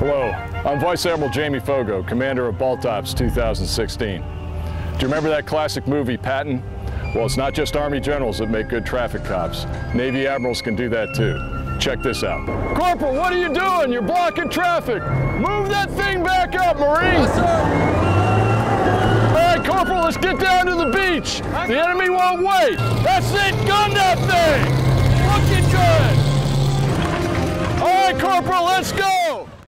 Hello, I'm Vice Admiral Jamie Foggo, commander of Baltops 2016. Do you remember that classic movie, Patton? Well, it's not just Army generals that make good traffic cops. Navy admirals can do that too. Check this out. Corporal, what are you doing? You're blocking traffic. Move that thing back up, Marine. Yes, sir. All right, Corporal, let's get down to the beach. The enemy won't wait. That's it, gun that thing. Looking good. All right, Corporal, let's go.